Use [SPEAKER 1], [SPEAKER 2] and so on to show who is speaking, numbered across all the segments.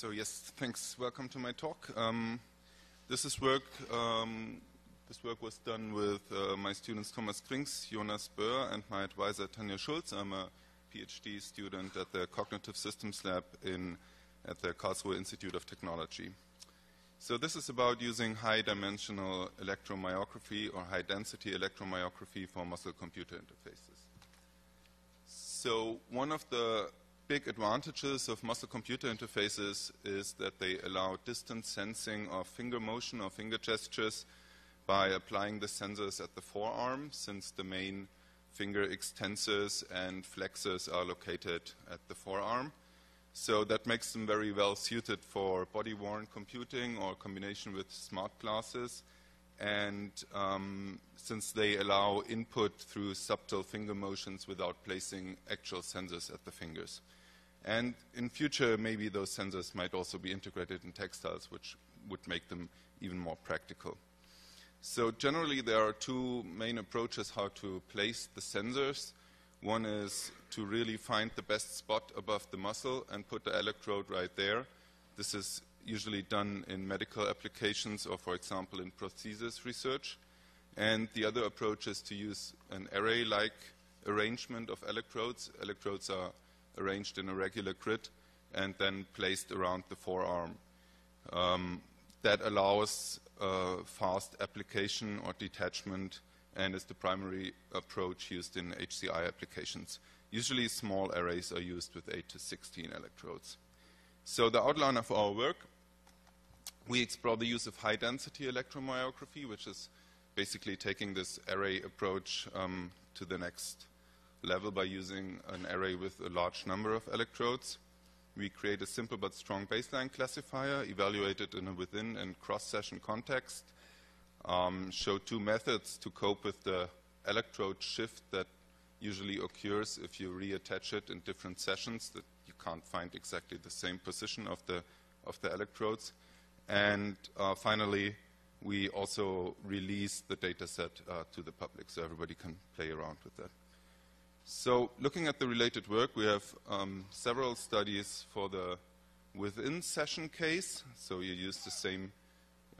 [SPEAKER 1] So yes, thanks. Welcome to my talk. Um, this is work. Um, this work was done with uh, my students Thomas Krings, Jonas Böer, and my advisor Tanja Schultz. I'm a PhD student at the Cognitive Systems Lab in at the Karlsruhe Institute of Technology. So this is about using high-dimensional electromyography or high-density electromyography for muscle-computer interfaces. So one of the big advantages of muscle-computer interfaces is that they allow distance sensing of finger motion or finger gestures by applying the sensors at the forearm, since the main finger extensors and flexors are located at the forearm. So that makes them very well suited for body-worn computing or combination with smart glasses. And um, since they allow input through subtle finger motions without placing actual sensors at the fingers. And in future, maybe those sensors might also be integrated in textiles, which would make them even more practical. So generally, there are two main approaches how to place the sensors. One is to really find the best spot above the muscle and put the electrode right there. This is usually done in medical applications or, for example, in prosthesis research. And the other approach is to use an array-like arrangement of electrodes. Electrodes are arranged in a regular grid and then placed around the forearm. Um, that allows uh, fast application or detachment and is the primary approach used in HCI applications. Usually small arrays are used with 8 to 16 electrodes. So the outline of our work, we explore the use of high-density electromyography, which is basically taking this array approach um, to the next level by using an array with a large number of electrodes. We create a simple but strong baseline classifier, evaluate it in a within and cross-session context, um, show two methods to cope with the electrode shift that usually occurs if you reattach it in different sessions that you can't find exactly the same position of the, of the electrodes. And uh, finally, we also release the data set uh, to the public so everybody can play around with that. So looking at the related work, we have um, several studies for the within session case. So you use the same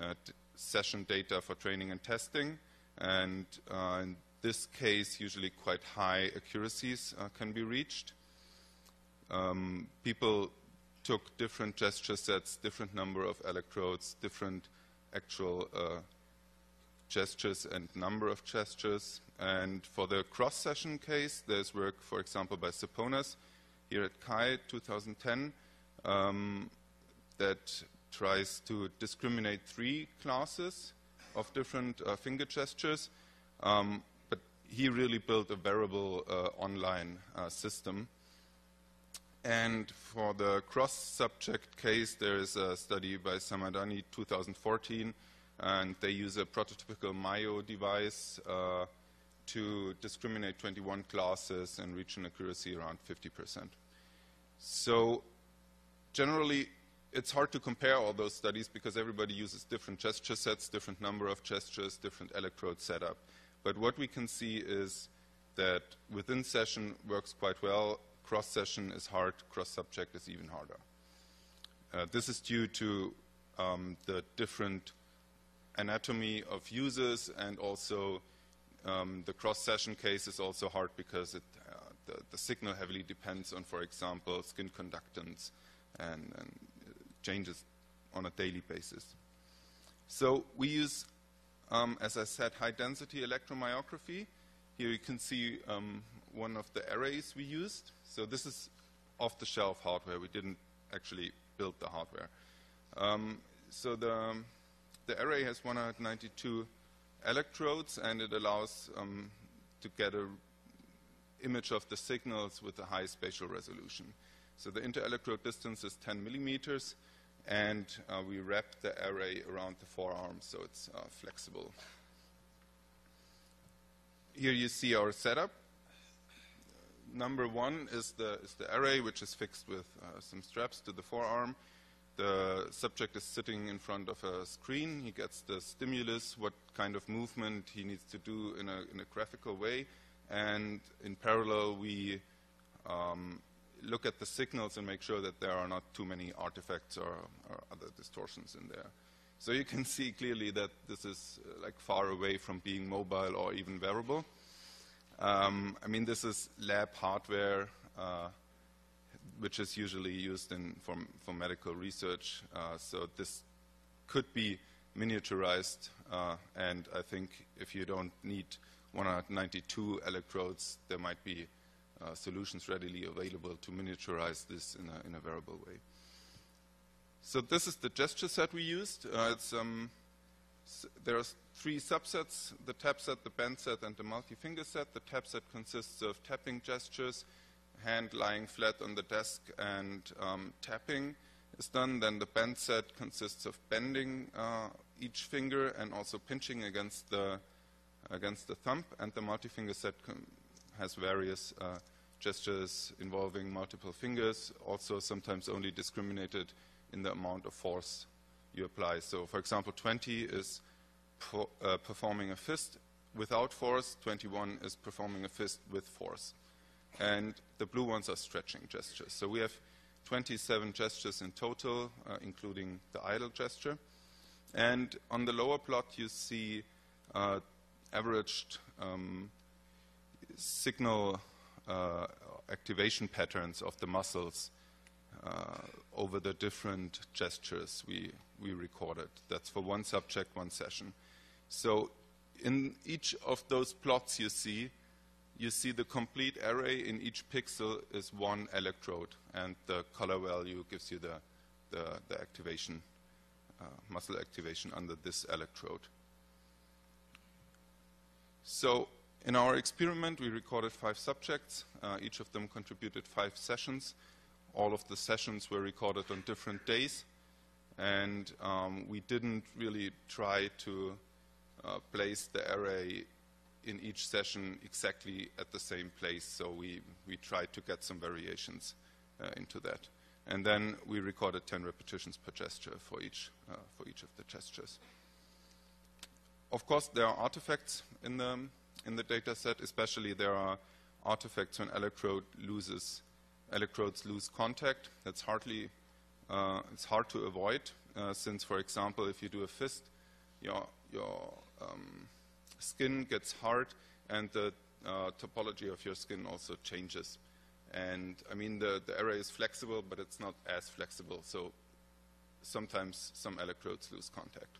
[SPEAKER 1] uh, session data for training and testing. And uh, in this case, usually quite high accuracies uh, can be reached. Um, people took different gesture sets, different number of electrodes, different actual uh, gestures and number of gestures. And for the cross-session case, there's work, for example, by Saponas here at CHI 2010 um, that tries to discriminate three classes of different uh, finger gestures. Um, but he really built a variable uh, online uh, system. And for the cross-subject case, there is a study by Samadani 2014 and they use a prototypical Myo device uh, to discriminate 21 classes and reach an accuracy around 50%. So generally, it's hard to compare all those studies because everybody uses different gesture sets, different number of gestures, different electrode setup. But what we can see is that within session works quite well, cross session is hard, cross subject is even harder. Uh, this is due to um, the different anatomy of users and also um, the cross-session case is also hard because it, uh, the, the, signal heavily depends on, for example, skin conductance and, and changes on a daily basis. So we use, um, as I said, high-density electromyography. Here you can see um, one of the arrays we used. So this is off-the-shelf hardware. We didn't actually build the hardware. Um, so the the array has 192 electrodes and it allows um, to get an image of the signals with a high spatial resolution. So the inter-electrode distance is 10 millimeters and uh, we wrap the array around the forearm so it's uh, flexible. Here you see our setup. Number one is the, is the array which is fixed with uh, some straps to the forearm. The subject is sitting in front of a screen. He gets the stimulus, what kind of movement he needs to do in a, in a graphical way. And in parallel, we um, look at the signals and make sure that there are not too many artifacts or, or other distortions in there. So you can see clearly that this is uh, like far away from being mobile or even wearable. Um, I mean, this is lab hardware, uh, which is usually used in, for, for medical research. Uh, so this could be miniaturized, uh, and I think if you don't need 192 electrodes, there might be uh, solutions readily available to miniaturize this in a, in a wearable way. So this is the gesture set we used. Uh, um, there are three subsets, the tap set, the bend set, and the multi-finger set. The tap set consists of tapping gestures, hand lying flat on the desk and um, tapping is done. Then the bend set consists of bending uh, each finger and also pinching against the, against the thumb. And the multi-finger set has various uh, gestures involving multiple fingers, also sometimes only discriminated in the amount of force you apply. So, for example, 20 is uh, performing a fist without force, 21 is performing a fist with force. And the blue ones are stretching gestures. So we have 27 gestures in total, uh, including the idle gesture. And on the lower plot, you see uh, averaged um, signal uh, activation patterns of the muscles uh, over the different gestures we, we recorded. That's for one subject, one session. So in each of those plots you see, you see the complete array in each pixel is one electrode, and the color value gives you the, the, the activation, uh, muscle activation under this electrode. So in our experiment, we recorded five subjects. Uh, each of them contributed five sessions. All of the sessions were recorded on different days, and um, we didn't really try to uh, place the array in each session exactly at the same place. So we, we tried to get some variations uh, into that. And then we recorded 10 repetitions per gesture for each, uh, for each of the gestures. Of course, there are artifacts in the, in the data set, especially there are artifacts when electrode loses, electrodes lose contact. That's hardly, uh, it's hard to avoid, uh, since, for example, if you do a fist, your, your um, skin gets hard and the uh, topology of your skin also changes. And I mean, the, the array is flexible, but it's not as flexible. So sometimes some electrodes lose contact.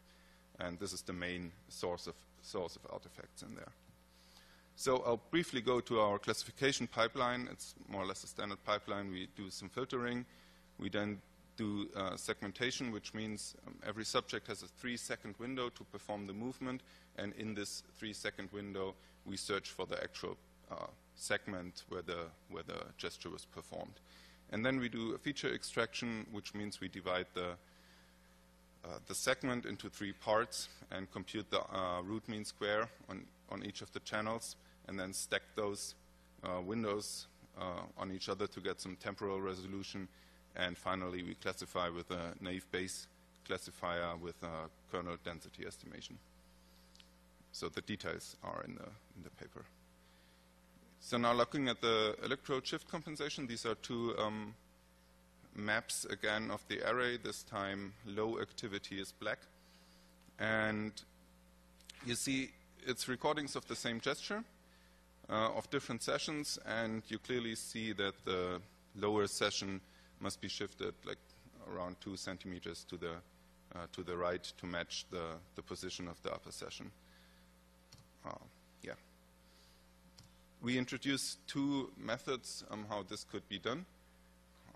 [SPEAKER 1] And this is the main source of, source of artifacts in there. So I'll briefly go to our classification pipeline. It's more or less a standard pipeline. We do some filtering. We then do uh, segmentation, which means um, every subject has a three-second window to perform the movement, and in this three-second window, we search for the actual uh, segment where the, where the gesture was performed. And then we do a feature extraction, which means we divide the, uh, the segment into three parts and compute the uh, root mean square on, on each of the channels, and then stack those uh, windows uh, on each other to get some temporal resolution and finally, we classify with a naive Bayes classifier with a kernel density estimation. So the details are in the, in the paper. So now looking at the electrode shift compensation, these are two um, maps again of the array. This time low activity is black. And you see it's recordings of the same gesture uh, of different sessions, and you clearly see that the lower session must be shifted like around two centimeters to the uh, to the right to match the, the position of the upper session. Uh, yeah. We introduced two methods on how this could be done.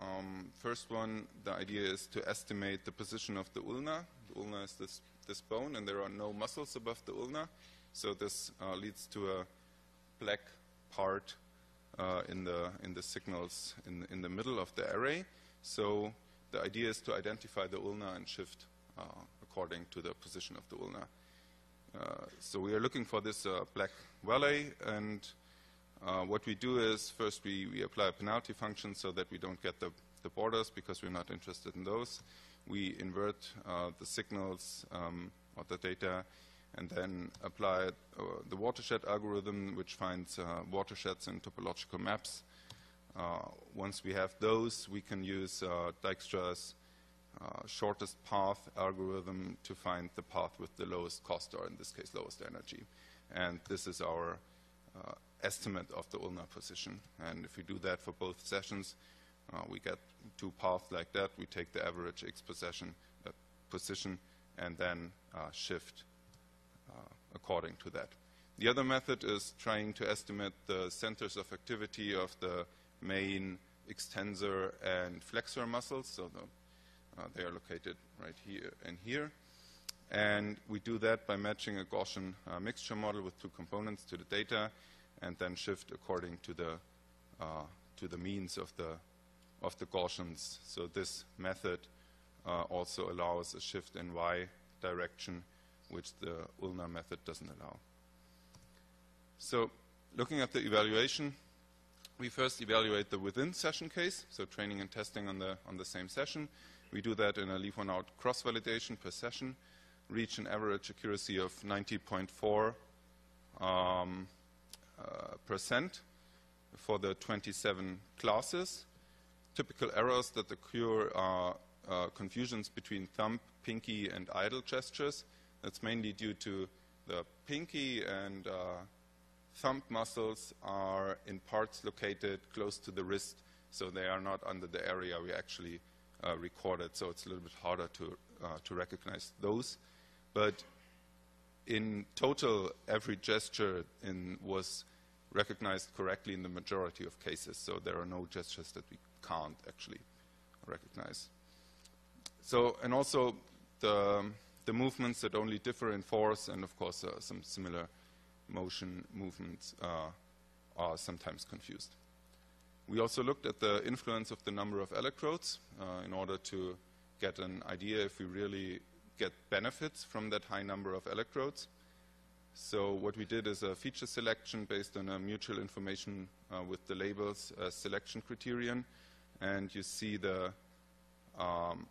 [SPEAKER 1] Um, first one, the idea is to estimate the position of the ulna. The ulna is this, this bone, and there are no muscles above the ulna. So this uh, leads to a black part uh, in, the, in the signals in, in the middle of the array. So the idea is to identify the ulna and shift uh, according to the position of the ulna. Uh, so we are looking for this uh, black valley, and uh, what we do is first we, we apply a penalty function so that we don't get the, the borders because we're not interested in those. We invert the signals um, or the data and then apply the watershed algorithm, which finds watersheds in topological maps Uh, once we have those, we can use uh, Dijkstra's uh, shortest path algorithm to find the path with the lowest cost, or in this case, lowest energy. And this is our uh, estimate of the ulnar position. And if we do that for both sessions, uh, we get two paths like that. We take the average x position, uh, position and then shift according to that. The other method is trying to estimate the centers of activity of the main extensor and flexor muscles. So the, uh, they are located right here and here. And we do that by matching a Gaussian uh, mixture model with two components to the data and then shift according to the, uh, to the means of the, of the Gaussians. So this method uh, also allows a shift in y direction, which the ulnar method doesn't allow. So looking at the evaluation, we first evaluate the within session case, so training and testing on the, on the same session. We do that in a leave one out cross validation per session, reach an average accuracy of 90.4 um, uh, percent for the 27 classes. Typical errors that occur are uh, confusions between thumb, pinky, and idle gestures. That's mainly due to the pinky and uh, thumb muscles are in parts located close to the wrist, so they are not under the area we actually uh, recorded, so it's a little bit harder to, uh, to recognize those. But in total, every gesture in, was recognized correctly in the majority of cases, so there are no gestures that we can't actually recognize. So, and also the, the movements that only differ in force, and of course uh, some similar motion movements uh, are sometimes confused. We also looked at the influence of the number of electrodes uh, in order to get an idea if we really get benefits from that high number of electrodes. So what we did is a feature selection based on a mutual information uh, with the labels uh, selection criterion. And you see the um,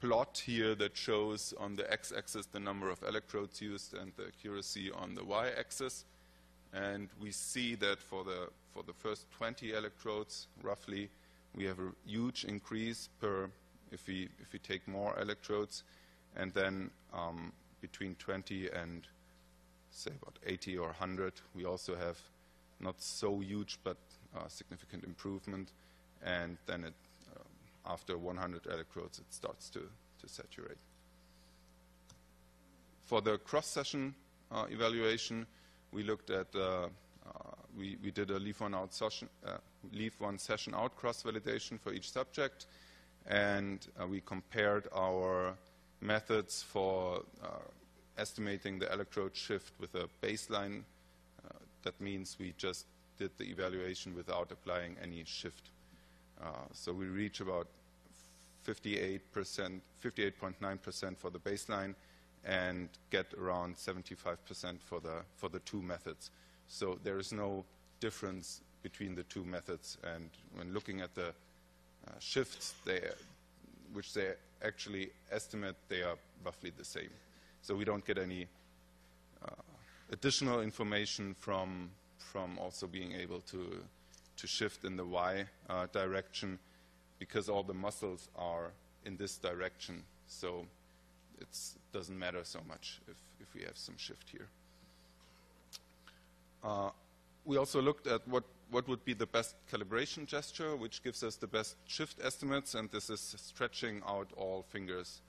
[SPEAKER 1] plot here that shows on the x-axis the number of electrodes used and the accuracy on the y-axis. And we see that for the, for the first 20 electrodes, roughly, we have a huge increase per if we, if we take more electrodes. And then um, between 20 and, say, about 80 or 100, we also have not so huge but uh, significant improvement. And then it after 100 electrodes, it starts to, to saturate. For the cross-session uh, evaluation, we looked at, uh, uh, we, we did a leave one, out session, uh, leave one session out cross-validation for each subject, and we compared our methods for estimating the electrode shift with a baseline. that means we just did the evaluation without applying any shift so we reach about 58%, 58.9% for the baseline and get around 75% for the, for the two methods. So there is no difference between the two methods. And when looking at the uh, shifts, they, which they actually estimate, they are roughly the same. So we don't get any uh, additional information from, from also being able to to shift in the y uh, direction because all the muscles are in this direction. So it doesn't matter so much if, if we have some shift here. Uh, we also looked at what, what would be the best calibration gesture, which gives us the best shift estimates, and this is stretching out all fingers.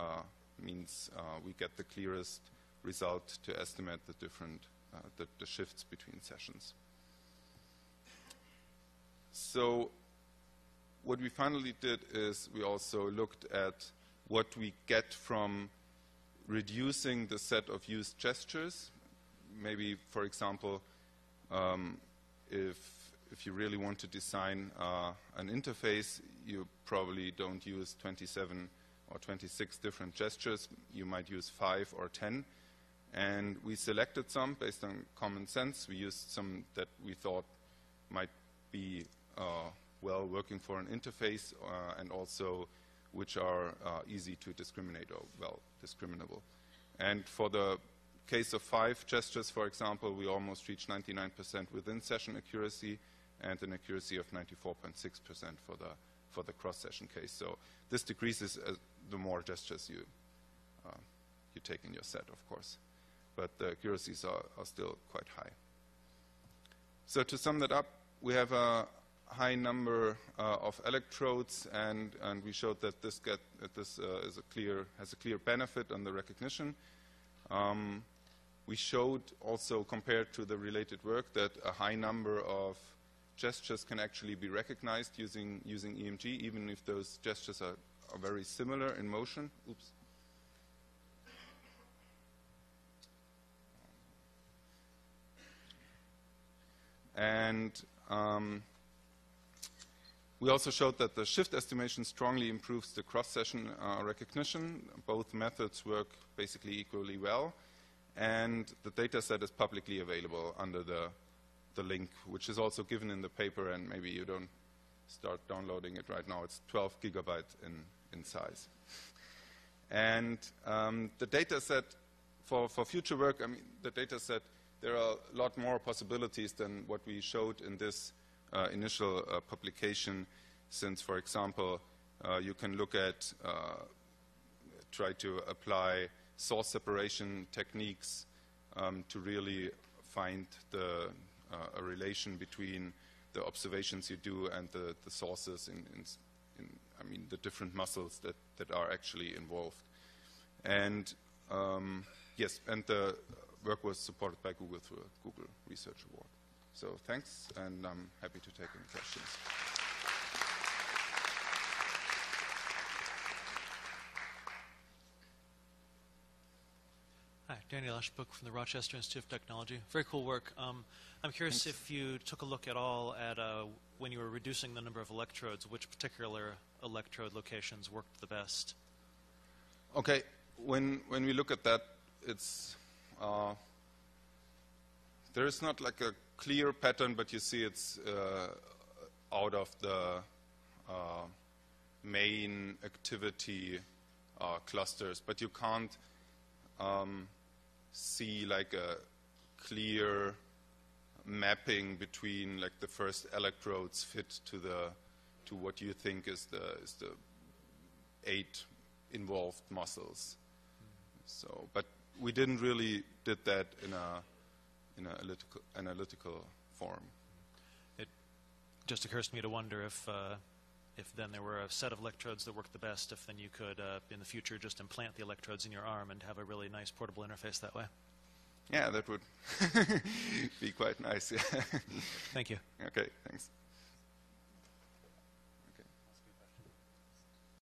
[SPEAKER 1] Uh, means uh, we get the clearest result to estimate the different uh, the, the shifts between sessions. So what we finally did is we also looked at what we get from reducing the set of used gestures. Maybe, for example, um, if, if you really want to design uh, an interface, you probably don't use 27 or 26 different gestures. You might use five or 10. And we selected some based on common sense. We used some that we thought might be uh, well working for an interface uh, and also which are uh, easy to discriminate well discriminable. And for the case of five gestures, for example, we almost reach 99% within session accuracy and an accuracy of 94.6% for the for the cross-session case. So this decreases as the more gestures you uh, you take in your set, of course, but the accuracies are, are still quite high. So to sum that up, we have a high number uh, of electrodes, and, and we showed that this, get, that this uh, is a clear, has a clear benefit on the recognition. Um, we showed also, compared to the related work, that a high number of gestures can actually be recognized using, using EMG, even if those gestures are, are very similar in motion. Oops. And um, we also showed that the shift estimation strongly improves the cross-session uh, recognition. Both methods work basically equally well. And the data set is publicly available under the, the link, which is also given in the paper, and maybe you don't start downloading it right now. It's 12 gigabytes in, in size. And um, the data set for, for future work, I mean, the data set there are a lot more possibilities than what we showed in this initial uh, publication, since, for example, uh, you can look at, uh, try to apply source separation techniques um, to really find the, uh, a relation between the observations you do and the, the sources in, in, in, I mean, the different muscles that, that are actually involved. And um, yes, and the work was supported by Google through a Google Research Award. So thanks, and I'm happy to take any questions.
[SPEAKER 2] Hi, Daniel Ashbrook from the Rochester Institute of Technology. Very cool work. Um, I'm curious
[SPEAKER 1] Thanks.
[SPEAKER 2] if you took a look at all at uh, when you were reducing the number of electrodes, which particular electrode locations worked the best?
[SPEAKER 1] Okay, when when we look at that, it's uh, there is not like a clear pattern, but you see it's uh, out of the uh, main activity uh, clusters, but you can't um, see like a clear mapping between like the first electrodes fit to the to what you think is the is the eight involved muscles. So, but we didn't really did that in a in an analytical, analytical form.
[SPEAKER 2] It just occurs to me to wonder if, uh, if then there were a set of electrodes that worked the best, if then you could, uh, in the future, just implant the electrodes in your arm and have a really nice portable interface that way.
[SPEAKER 1] Yeah, that would be quite nice.
[SPEAKER 2] Thank you.
[SPEAKER 1] okay, thanks.